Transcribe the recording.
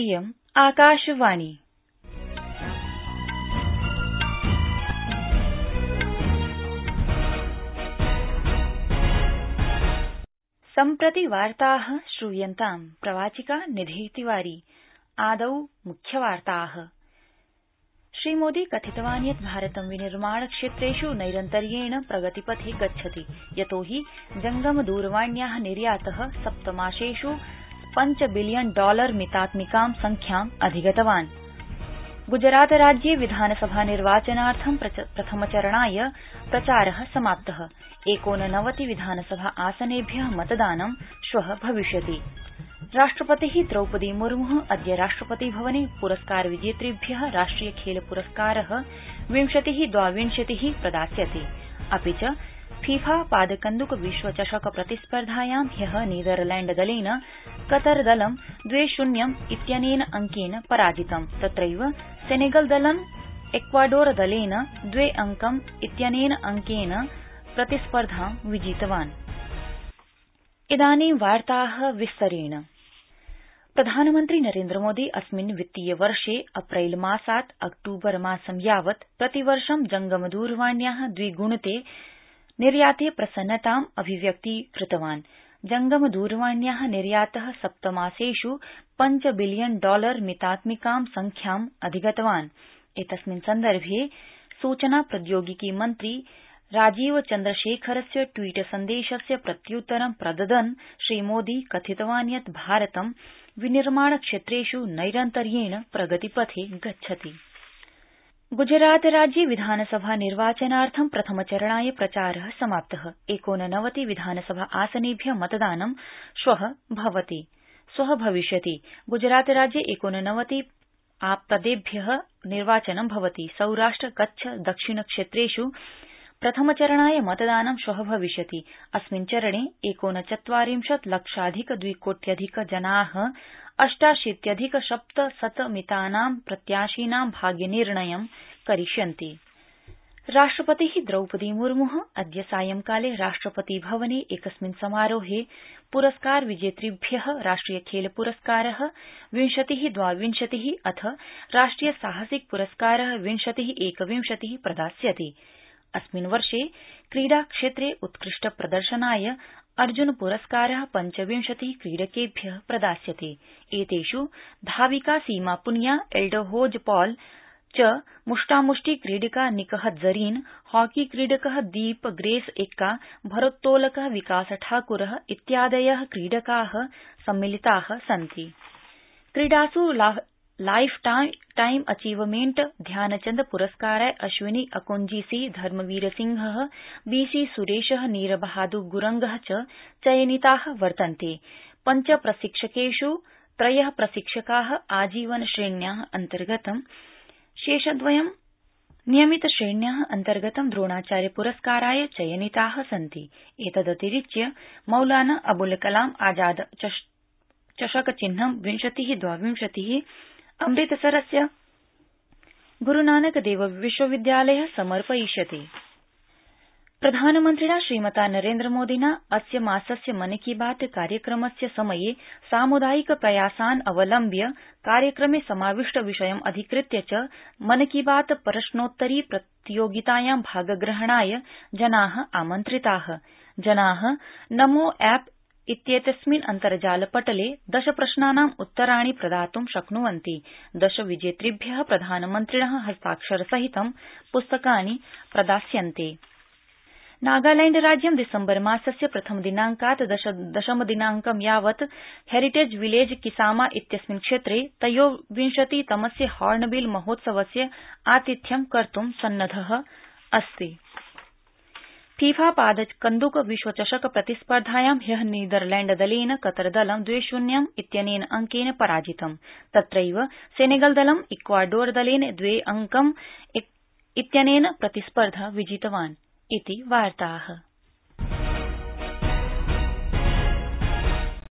इयम् आकाशवाणी सम्प्रति वार्ता श्रूयन्ताम् प्रवाचिका निधि तिवारी आदौ मुख्यवार्ताः श्रीमोदी कथितवान् यत् भारतं विनिर्माण क्षेत्रेष् नैरन्तर्येण प्रगतिपथे गच्छति यतो जंगम दूरवाण्या निर्यात सप्तमासेष् पञ्च बिलियन डॉलर मितात्मिकां संख्याम् अधिगतवान्। गुजरात राज्ये विधानसभा निर्वाचनार्थं प्रथमचरणाय प्रचार समाप्त। एकोननवति विधानसभा आसनेभ्य मतदानं श्व भविष्यति। राष्ट्रपति द्रौपदी मुर्मु, अद्य राष्ट्रपति भवने पुरस्कार विजेतृभ्य राष्ट्रिय खेल पुरस्कार विंशति द्वाविंशति प्रदास्यते। अपि च फीफा पादकन्द्क विश्वचषक प्रतिस्पर्धायां ह्य नीदरलैण्ड दलेन कतर दलं द्वे शून्यम् इत्यनेन अंकेन पराजितम्। तत्रैव सेनेगल दलं एक्वाडोर दलेन द्वे अंकम् इत्यनेन अंकेन प्रतिस्पर्धां विजितवान्। प्रधानमन्त्री नरेन्द्रमोदी अस्मिन् वित्तीय वर्षे अक्टूबर मासं यावत् प्रतिवर्ष जंगमदूरवाण्या द्विगुणिते निर्याते प्रसन्नताम् अभिव्यक्तीकृतवान्। जंगम दूरवाण्या निर्यात सप्तमासेष् पञ्च बिलियन डॉलर मितात्मिकां संख्याम् अधिगतवान्। एतस्मिन् सन्दर्भे सूचना प्रौद्योगिकी मन्त्री राजीव चन्द्रशेखरस्य ट्वीट सन्देशस्य प्रत्युत्तरं प्रददन् श्रीमोदी कथितवान् यत् भारतं विनिर्माण क्षेत्रेष् नैरन्तर्येण प्रगतिपथे गच्छति। गुजरात राज्ये विधानसभा निर्वाचनार्थं प्रथमचरणाय प्रचार समाप्त। एकोननवति विधानसभा आसनेभ्य मतदानं श्व भविष्यति। गुजरात राज्ये एकोननवति आपदेभ्य निर्वाचनं भवति। सौराष्ट्र, कच्छ, दक्षिण क्षेत्रेष् प्रथमचरणाय मतदानं श्व भविष्यति। अस्मिन् चरणे एकोनचत्वारिंशत् लक्षाधिक द्विकोट्यधिक जना, अष्टाशीत्यधिक सप्तशतमितानां प्रत्याशिनां भाग्यनिर्णयं करिष्यन्ति। राष्ट्रपति द्रौपदी मुर्मु अद्य सायंकाले राष्ट्रपति भवने एकस्मिन् समारोहे पुरस्कार विजेतृभ्य, राष्ट्रिय खेल पुरस्कार, विंशति द्वाविंशति अथ राष्ट्रिय साहसिक पुरस्कार विंशति एकविंशति प्रदास्यति। अस्मिन् वर्षे क्रीडाक्षेत्रे उत्कृष्ट प्रदर्शनाय अर्जुन पुरस्कार पञ्चविंशति क्रीडकेभ्य प्रदास्यते। एतेष् धाविका सीमा पुनिया, एल्डोहोज पॉल च मुष्टामुष्टि क्रीडिका निकहत जरीन, हॉकी क्रीडक दीप ग्रेस एक्का, भरोत्तोलक विकास ठाकुर इत्यादय क्रीडका सम्मिलिता सन्ति। लाइफ टाइम अचीवमेंट ध्यानचन्द पुरस्काराय अश्विनी अकोंजीसी धर्मवीर सिंह बीसी सुरेश, नीरबहादुर गुरंग च चयनिता वर्तन्ते। पञ्च प्रशिक्षकेष् त्रय प्रशिक्षका आजीवन श्रेण्या अन्तर्गतं शेषद्वयं नियमित श्रेण्या अन्तर्गतं द्रोणाचार्य पुरस्काराय चयनिता सन्ति। एतदतिरिच्य मौलाना अबुल कलाम आज़ाद चषकचिह्नं विंशति, द्वाविंशति अमृतसरस्य गुरूनानक देव विश्वविद्यालय समर्पयिष्यति। प्रधानमन्त्रिणा श्रीमता नरेन्द्रमोदिना अस्य मासस्य मन की बात कार्यक्रमस्य समये सामुदायिक प्रयासान् अवलम्ब्य कार्यक्रमे समाविष्ट विषयम् अधिकृत्य च मन की बात प्रश्नोत्तरी प्रतियोगितायां भागग्रहणाय जना आमन्त्रिता। जना नमो ऐप इत्येतस्मिन् अन्तर्जालपटले दश प्रश्नानाम् उत्तराणि प्रदातुं शक्नुवन्ति। दश विजेतृभ्य प्रधानमन्त्रिण हस्ताक्षरसहितं पुस्तकानि प्रदास्यन्ते। नागालैण्ड राज्यं दिसंबर मासस्य प्रथम दिनांकात् दशम दिनांकं यावत् हेरिटेज विलेज किसामा इत्यस्मिन् क्षेत्रे त्रयोविंशति तमस्य हॉर्नबिल महोत्सवस्य आतिथ्यं कर्तुं सन्नद्व अस्ति। फीफा पादकन्द्क विश्वचषक प्रतिस्पर्धायां ह्य नीदरलैण्ड दलेन कतर दलं द्वे शून्यम् इत्यनेन अंकेन पराजितम्। तत्रैव सेनेगल दलं इक्वाडोर दलेन द्वे अंकम् इत्यनेन प्रतिस्पर्धा विजितवान्। इति वार्ताः।